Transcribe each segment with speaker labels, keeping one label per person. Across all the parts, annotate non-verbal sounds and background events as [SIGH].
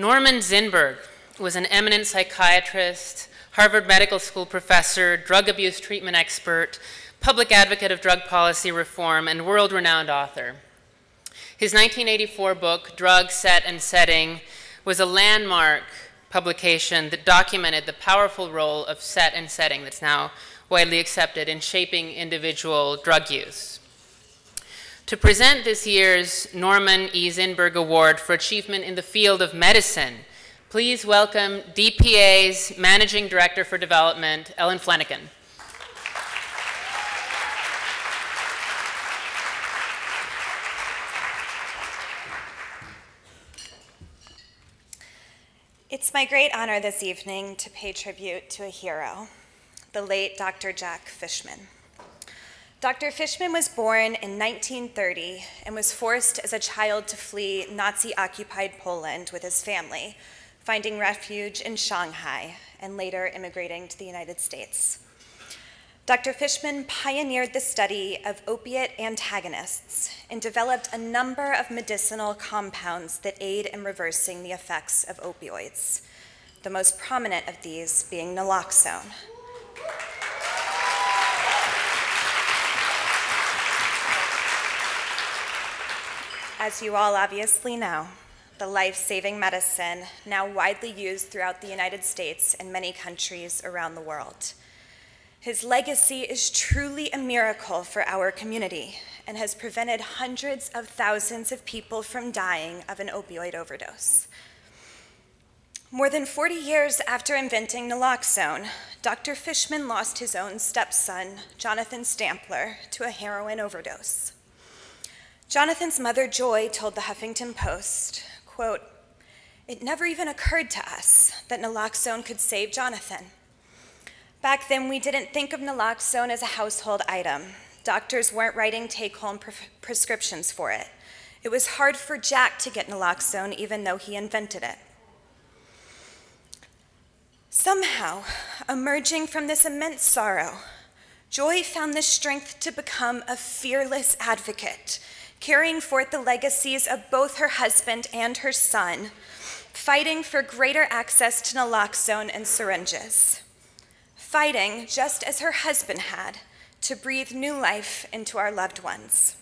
Speaker 1: Norman Zinberg was an eminent psychiatrist, Harvard Medical School professor, drug abuse treatment expert, public advocate of drug policy reform, and world renowned author. His 1984 book, Drug, Set, and Setting, was a landmark publication that documented the powerful role of set and setting that's now widely accepted in shaping individual drug use. To present this year's Norman E. Zinberg Award for Achievement in the Field of Medicine, please welcome DPA's Managing Director for Development, Ellen Flanagan.
Speaker 2: It's my great honor this evening to pay tribute to a hero, the late Dr. Jack Fishman. Dr. Fishman was born in 1930 and was forced as a child to flee Nazi occupied Poland with his family, finding refuge in Shanghai and later immigrating to the United States. Dr. Fishman pioneered the study of opiate antagonists and developed a number of medicinal compounds that aid in reversing the effects of opioids, the most prominent of these being naloxone. As you all obviously know, the life saving medicine now widely used throughout the United States and many countries around the world. His legacy is truly a miracle for our community and has prevented hundreds of thousands of people from dying of an opioid overdose. More than 40 years after inventing naloxone, Dr. Fishman lost his own stepson, Jonathan Stampler, to a heroin overdose. Jonathan's mother, Joy, told the Huffington Post, quote, it never even occurred to us that naloxone could save Jonathan. Back then, we didn't think of naloxone as a household item. Doctors weren't writing take-home pre prescriptions for it. It was hard for Jack to get naloxone, even though he invented it. Somehow, emerging from this immense sorrow, Joy found the strength to become a fearless advocate carrying forth the legacies of both her husband and her son, fighting for greater access to naloxone and syringes, fighting just as her husband had to breathe new life into our loved ones.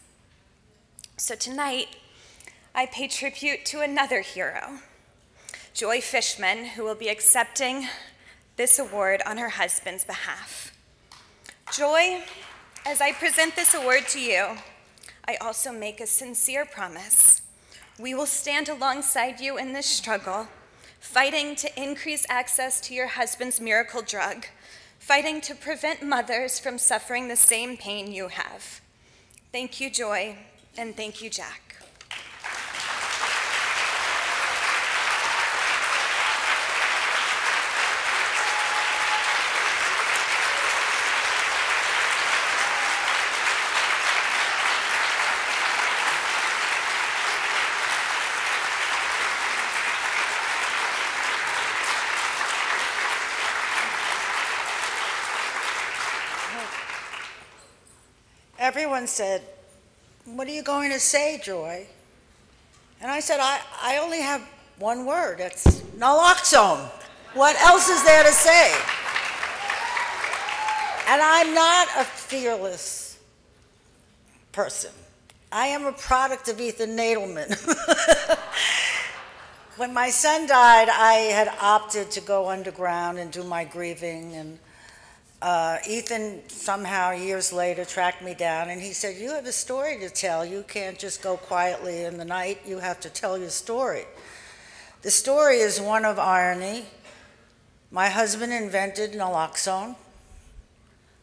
Speaker 2: So tonight, I pay tribute to another hero, Joy Fishman, who will be accepting this award on her husband's behalf. Joy, as I present this award to you, I also make a sincere promise. We will stand alongside you in this struggle, fighting to increase access to your husband's miracle drug, fighting to prevent mothers from suffering the same pain you have. Thank you, Joy, and thank you, Jack.
Speaker 3: Everyone said, What are you going to say, Joy? And I said, I, I only have one word it's naloxone. What else is there to say? And I'm not a fearless person. I am a product of Ethan Nadelmann. [LAUGHS] when my son died, I had opted to go underground and do my grieving and uh, Ethan somehow years later tracked me down and he said, You have a story to tell. You can't just go quietly in the night. You have to tell your story. The story is one of irony. My husband invented naloxone.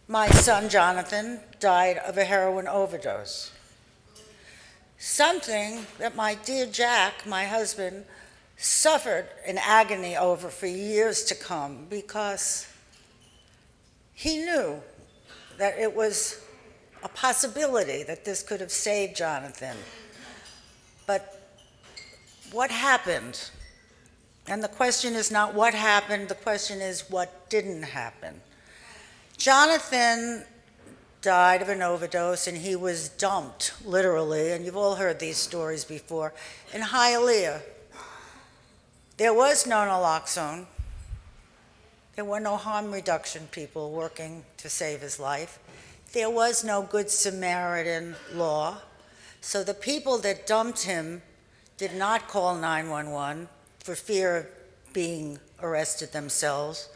Speaker 3: My son, Jonathan, died of a heroin overdose. Something that my dear Jack, my husband, suffered in agony over for years to come because he knew that it was a possibility that this could have saved Jonathan. But what happened? And the question is not what happened, the question is what didn't happen. Jonathan died of an overdose and he was dumped, literally, and you've all heard these stories before, in Hialeah. There was no naloxone. There were no harm reduction people working to save his life. There was no Good Samaritan law. So the people that dumped him did not call 911 for fear of being arrested themselves.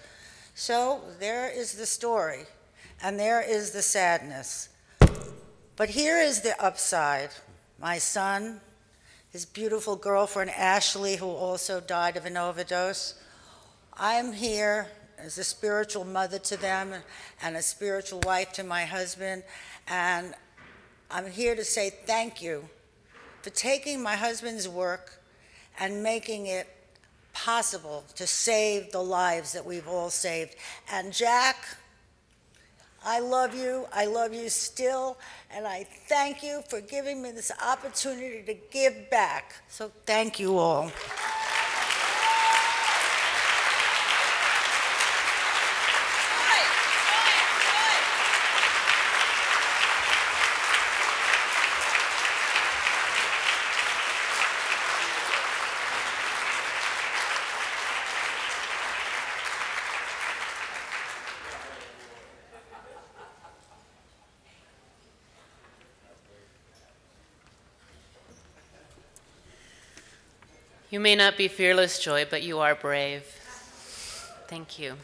Speaker 3: So there is the story, and there is the sadness. But here is the upside. My son, his beautiful girlfriend Ashley, who also died of an overdose. I'm here as a spiritual mother to them and a spiritual wife to my husband, and I'm here to say thank you for taking my husband's work and making it possible to save the lives that we've all saved. And Jack, I love you. I love you still. And I thank you for giving me this opportunity to give back. So thank you all.
Speaker 1: You may not be fearless, Joy, but you are brave. Thank you.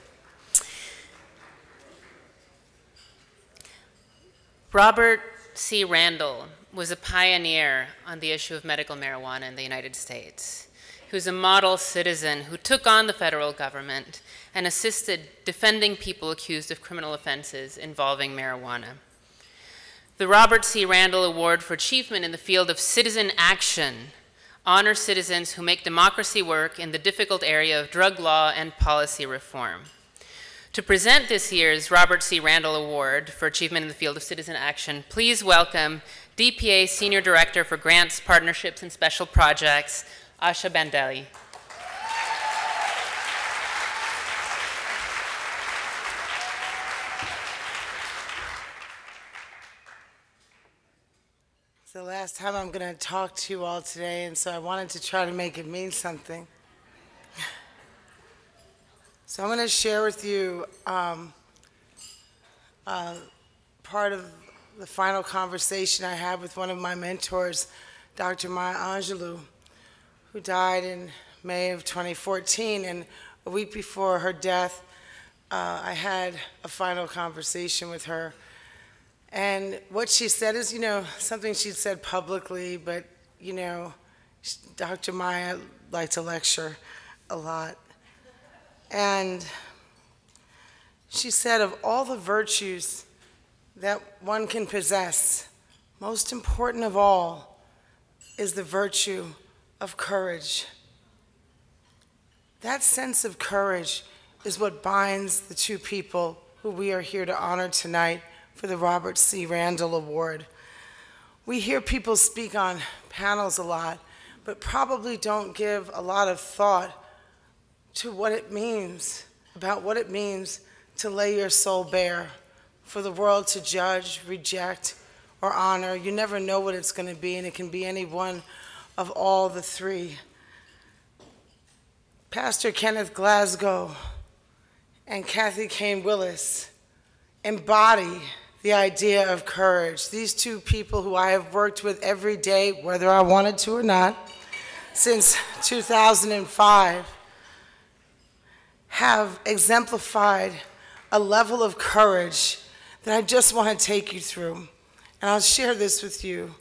Speaker 1: Robert C. Randall was a pioneer on the issue of medical marijuana in the United States. He was a model citizen who took on the federal government and assisted defending people accused of criminal offenses involving marijuana. The Robert C. Randall Award for Achievement in the field of citizen action honor citizens who make democracy work in the difficult area of drug law and policy reform. To present this year's Robert C. Randall Award for Achievement in the Field of Citizen Action, please welcome DPA Senior Director for Grants, Partnerships, and Special Projects, Asha
Speaker 4: Bandele. Time I'm going to talk to you all today, and so I wanted to try to make it mean something. [LAUGHS] so I'm going to share with you um, uh, part of the final conversation I had with one of my mentors, Dr. Maya Angelou, who died in May of 2014. And a week before her death, uh, I had a final conversation with her and what she said is, you know, something she'd said publicly, but, you know, Dr. Maya liked to lecture a lot. And she said, of all the virtues that one can possess, most important of all is the virtue of courage. That sense of courage is what binds the two people who we are here to honor tonight for the Robert C. Randall Award. We hear people speak on panels a lot, but probably don't give a lot of thought to what it means, about what it means to lay your soul bare, for the world to judge, reject, or honor. You never know what it's going to be, and it can be any one of all the three. Pastor Kenneth Glasgow and Kathie Kane-Willis embody the idea of courage. These two people who I have worked with every day, whether I wanted to or not, since 2005, have exemplified a level of courage that I just want to take you through. And I'll share this with you.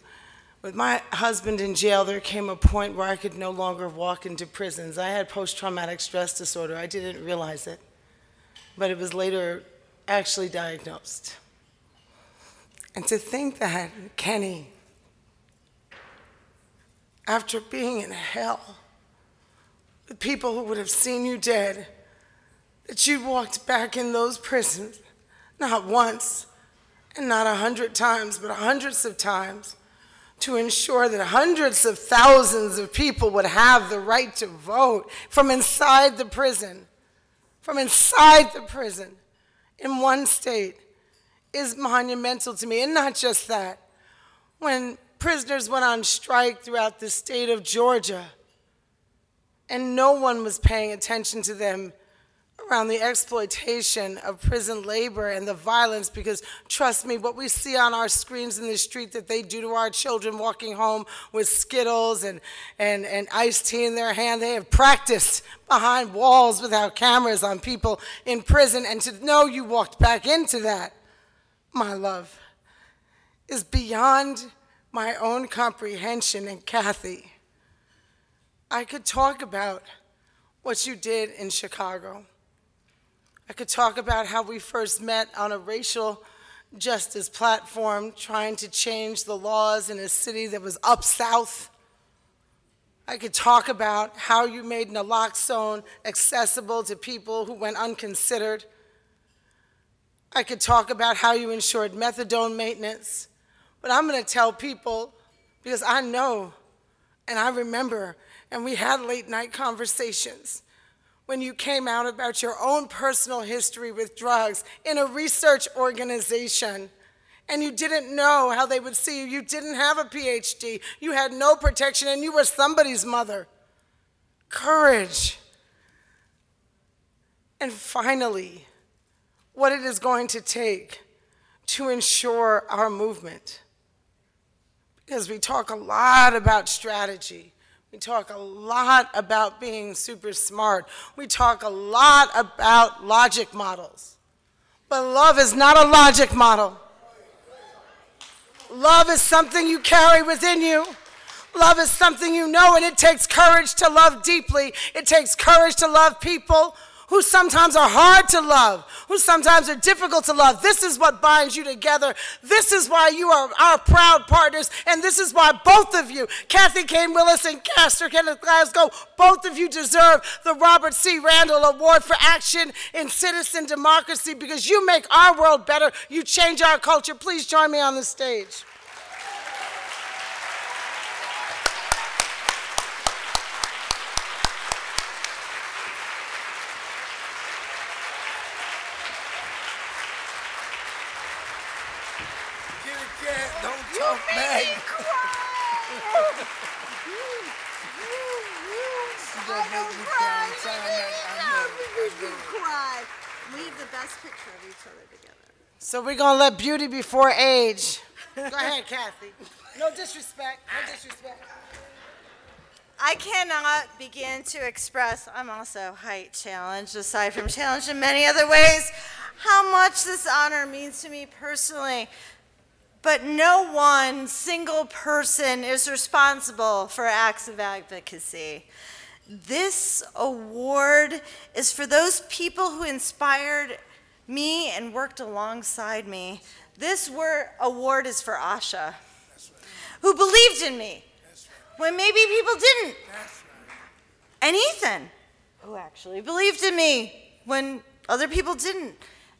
Speaker 4: With my husband in jail, there came a point where I could no longer walk into prisons. I had post traumatic stress disorder. I didn't realize it, but it was later actually diagnosed. And to think that, Kenny, after being in hell, the people who would have seen you dead, that you walked back in those prisons, not once and not a hundred times, but hundreds of times, to ensure that hundreds of thousands of people would have the right to vote from inside the prison, from inside the prison in one state is monumental to me. And not just that. When prisoners went on strike throughout the state of Georgia, and no one was paying attention to them around the exploitation of prison labor and the violence because trust me what we see on our screens in the street that they do to our children walking home with skittles and, and, and iced tea in their hand they have practiced behind walls without cameras on people in prison and to know you walked back into that my love is beyond my own comprehension and kathie i could talk about what you did in chicago I could talk about how we first met on a racial justice platform trying to change the laws in a city that was up south. I could talk about how you made naloxone accessible to people who went unconsidered. I could talk about how you ensured methadone maintenance. But I'm going to tell people, because I know and I remember, and we had late night conversations when you came out about your own personal history with drugs in a research organization and you didn't know how they would see you. You didn't have a PhD, you had no protection, and you were somebody's mother. Courage. And finally, what it is going to take to ensure our movement. Because we talk a lot about strategy. We talk a lot about being super smart. We talk a lot about logic models. But love is not a logic model. Love is something you carry within you. Love is something you know, and it takes courage to love deeply. It takes courage to love people who sometimes are hard to love, who sometimes are difficult to love. This is what binds you together. This is why you are our proud partners, and this is why both of you, Kathie Kane-Willis and Pastor Kenneth Glasgow, both of you deserve the Robert C. Randall Award for Action in Citizen Democracy because you make our world better. You change our culture. Please join me on the stage. So we're gonna let beauty before age. Go ahead, Kathie. No disrespect. No disrespect.
Speaker 5: I cannot begin to express, I'm also height challenged, aside from challenged in many other ways, how much this honor means to me personally. But no one single person is responsible for acts of advocacy. This award is for those people who inspired me and worked alongside me. This award is for Asha, who believed in me when maybe people didn't. And Ethan, who actually believed in me when other people didn't.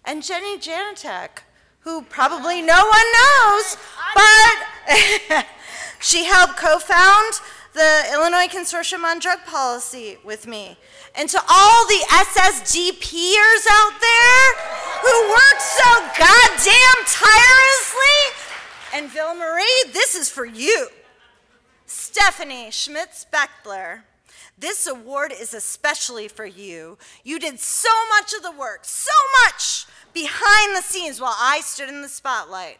Speaker 5: And Jenny Janitek, who probably no one knows, but [LAUGHS] she helped co-found the Illinois Consortium on Drug Policy with me. And to all the SSDPers out there who work so goddamn tirelessly, and Ville Marie, this is for you. Stephanie Schmitz-Beckler, this award is especially for you. You did so much of the work, so much behind the scenes while I stood in the spotlight.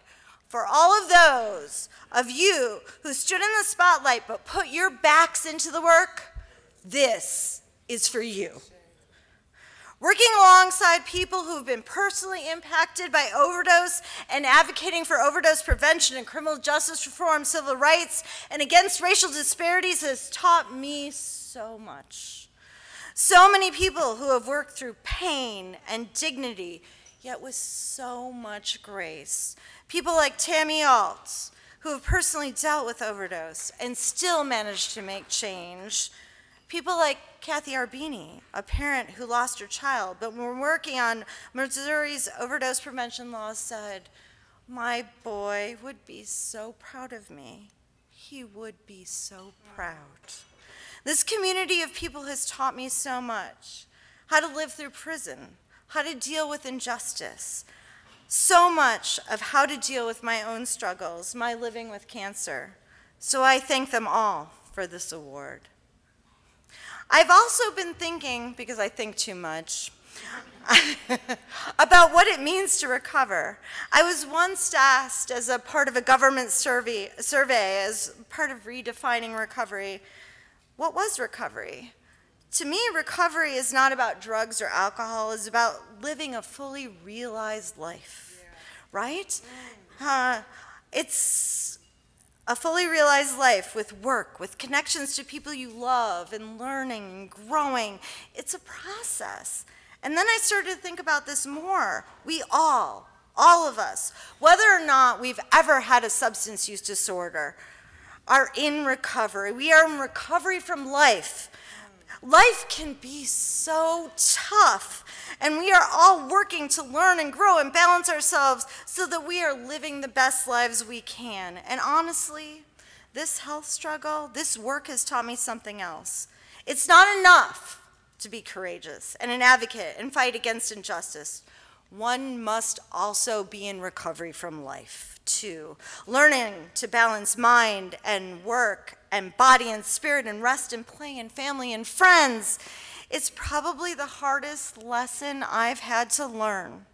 Speaker 5: For all of those of you who stood in the spotlight but put your backs into the work, this is for you. Working alongside people who have been personally impacted by overdose and advocating for overdose prevention and criminal justice reform, civil rights, and against racial disparities has taught me so much. So many people who have worked through pain and dignity, yet with so much grace. People like Tammy Alts, who have personally dealt with overdose and still managed to make change. People like Kathy Arbini, a parent who lost her child, but when we're working on Missouri's overdose prevention laws, said, My boy would be so proud of me. He would be so proud. This community of people has taught me so much how to live through prison, how to deal with injustice, so much of how to deal with my own struggles, my living with cancer. So I thank them all for this award. I've also been thinking, because I think too much, [LAUGHS] about what it means to recover. I was once asked as a part of a government survey, survey as part of redefining recovery, what was recovery? To me, recovery is not about drugs or alcohol, it's about living a fully realized life, yeah. right? Uh, it's a fully realized life with work, with connections to people you love, and learning and growing. It's a process. And then I started to think about this more. We all, all of us, whether or not we've ever had a substance use disorder, are in recovery. We are in recovery from life. Life can be so tough, and we are all working to learn and grow and balance ourselves so that we are living the best lives we can. And honestly, this health struggle, this work has taught me something else. It's not enough to be courageous and an advocate and fight against injustice. One must also be in recovery from life, too. Learning to balance mind and work and body and spirit and rest and play and family and friends. It's probably the hardest lesson I've had to learn,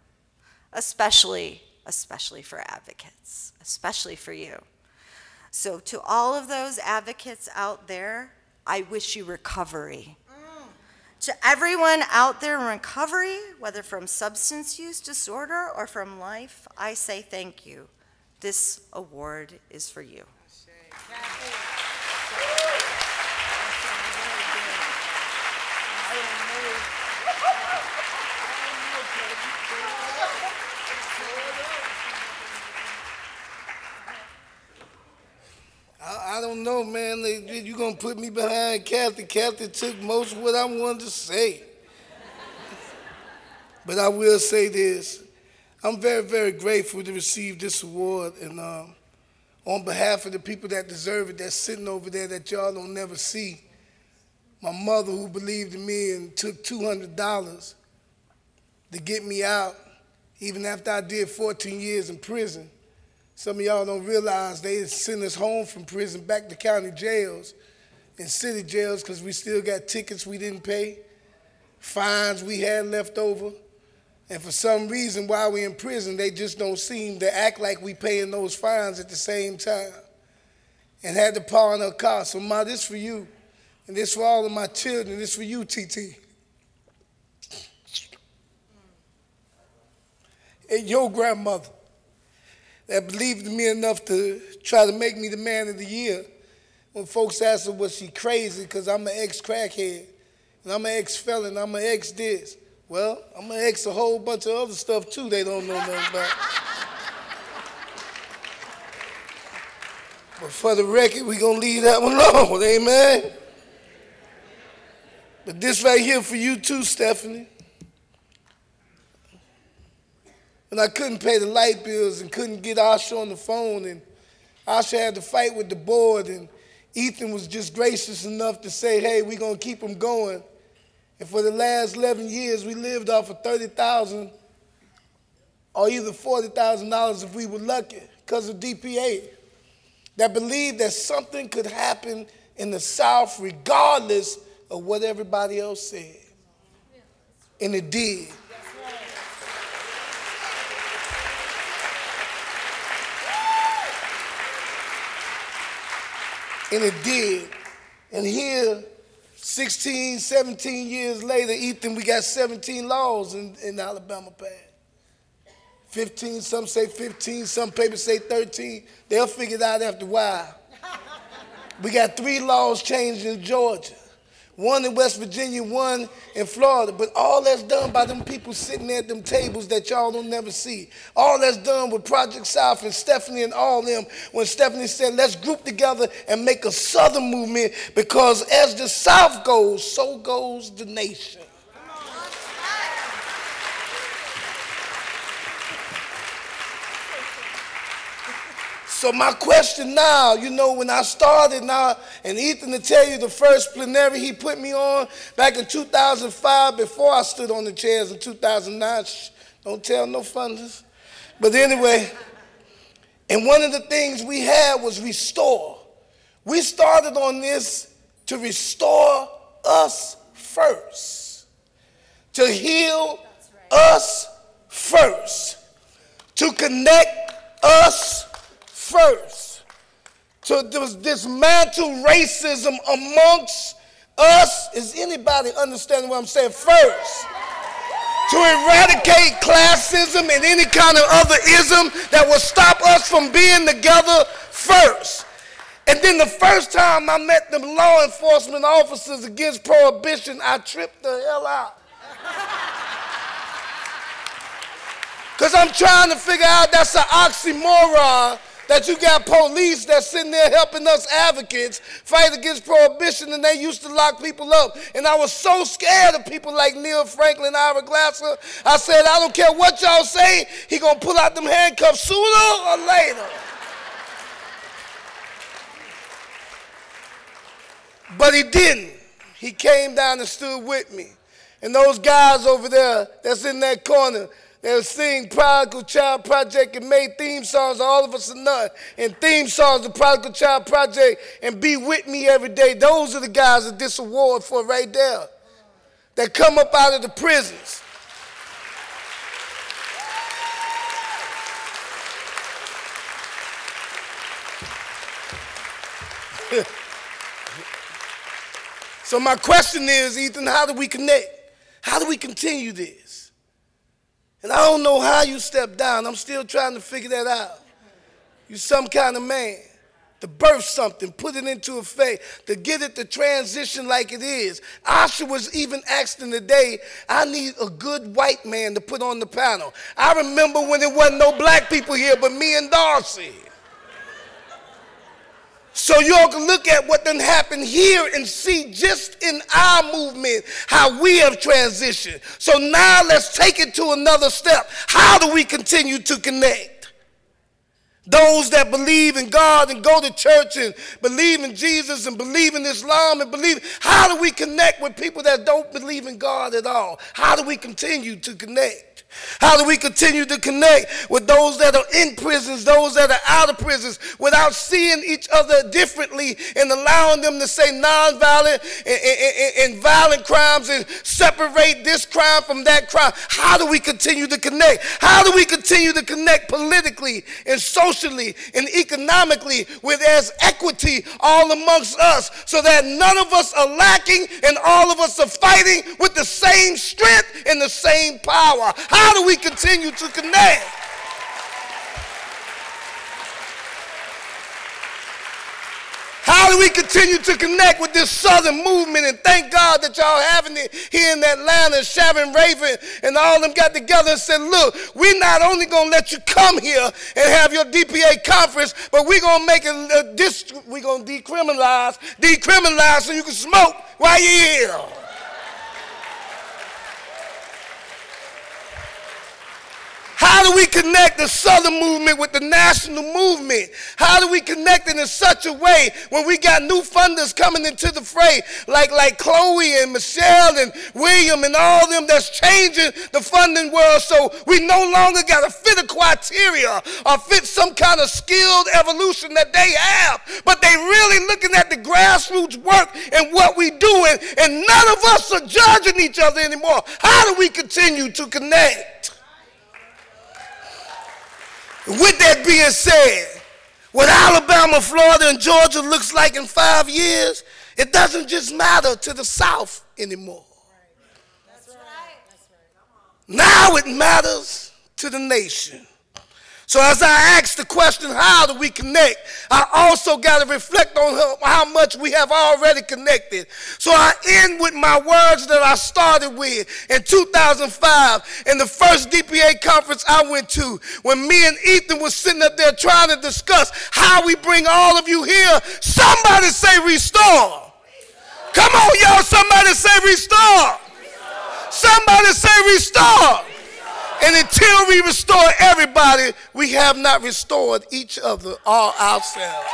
Speaker 5: especially, especially for advocates, especially for you. So, to all of those advocates out there, I wish you recovery. Mm. To everyone out there in recovery, whether from substance use disorder or from life, I say thank you. This award is for you.
Speaker 6: I don't know, man. You're going to put me behind Kathie. Kathie took most of what I wanted to say. but I will say this. I'm very, very grateful to receive this award. And um, on behalf of the people that deserve it, that's sitting over there that y'all don't never see, my mother who believed in me and took $200 to get me out, even after I did 14 years in prison. Some of y'all don't realize they sent us home from prison back to county jails and city jails because we still got tickets we didn't pay, fines we had left over. And for some reason, while we're in prison, they just don't seem to act like we paying those fines at the same time. And had to pawn her car. So, Ma, this for you. And this for all of my children. This for you, TT. And your grandmother that believed in me enough to try to make me the man of the year when folks asked her, was she crazy because I'm an ex-crackhead and I'm an ex-felon, I'm an ex-this. Well, I'm an ex a whole bunch of other stuff too they don't know nothing about. but for the record, we're going to leave that one alone, amen? But this right here for you too, Stephanie. And I couldn't pay the light bills and couldn't get Asha on the phone. And Asha had to fight with the board. And Ethan was just gracious enough to say, hey, we're going to keep them going. And for the last 11 years, we lived off of 30000 or either $40,000 if we were lucky because of DPA that believed that something could happen in the South regardless of what everybody else said. And it did. And it did. And here, 16, 17 years later, Ethan, we got 17 laws in, in Alabama passed. 15, some say 15, some papers say 13. They'll figure it out after a while. we got three laws changed in Georgia one in West Virginia, one in Florida. But all that's done by them people sitting at them tables that y'all don't never see. All that's done with Project South and Stephanie and all them when Stephanie said, let's group together and make a Southern movement because as the South goes, so goes the nation. So my question now, you know, when I started now, and Ethan to tell you the first plenary he put me on back in 2005 before I stood on the chairs in 2009. Shh, don't tell no funders. But anyway, and one of the things we had was restore. We started on this to restore us first, to heal us first, to connect us first, to dismantle racism amongst us. Is anybody understanding what I'm saying? First to eradicate classism and any kind of other ism that will stop us from being together first. And then the first time I met the law enforcement officers against prohibition, I tripped the hell out. [LAUGHS] Because I'm trying to figure out that's an oxymoron that you got police that's sitting there helping us advocates fight against prohibition and they used to lock people up. And I was so scared of people like Neil Franklin, Ira Glasser. I said, I don't care what y'all say, he gonna pull out them handcuffs sooner or later. But he didn't. He came down and stood with me. And those guys over there that's in that corner, they sing Prodigal Child Project and made theme songs, All of Us or None, and theme songs, the Prodigal Child Project, and Be With Me Every Day. Those are the guys that this award for right there. That come up out of the prisons. [LAUGHS] so my question is, Ethan, how do we connect? How do we continue this? And I don't know how you stepped down. I'm still trying to figure that out. You're some kind of man to birth something, put it into effect, to get it to transition like it is. Asha was even asking today, I need a good white man to put on the panel. I remember when there wasn't no black people here but me and Darcy. So y'all can look at what done happened here and see just in our movement how we have transitioned. So now let's take it to another step. How do we continue to connect? Those that believe in God and go to church and believe in Jesus and believe in Islam and believe, how do we connect with people that don't believe in God at all? How do we continue to connect? How do we continue to connect with those that are in prisons, those that are out of prisons, without seeing each other differently and allowing them to say nonviolent and, and, and, violent crimes and separate this crime from that crime? How do we continue to connect? How do we continue to connect politically and socially and economically with as equity all amongst us so that none of us are lacking and all of us are fighting with the same strength and the same power? How how do we continue to connect? How do we continue to connect with this southern movement? And thank God that y'all having it here in Atlanta. Sharon Raven and all them got together and said, look, we're not only going to let you come here and have your DPA conference, but we're going to make it, uh, we're going to decriminalize, decriminalize so you can smoke while you're here. How do we connect the Southern movement with the national movement? How do we connect it in such a way when we got new funders coming into the fray, like, like Chloe and Michelle and William and all them that's changing the funding world so we no longer got to fit a criteria or fit some kind of skilled evolution that they have, but they really looking at the grassroots work and what we doing, and none of us are judging each other anymore. How do we continue to connect? With that being said, what Alabama, Florida, and Georgia looks like in five years, it doesn't just matter to the South anymore. Now it matters to the nation. So as I ask the question, how do we connect? I also got to reflect on how much we have already connected. So I end with my words that I started with in 2005 in the first DPA conference I went to when me and Ethan was sitting up there trying to discuss how we bring all of you here. Somebody say restore. Come on, y'all. Somebody say restore. Somebody say restore. And until we restore everybody, we have not restored each other, all ourselves.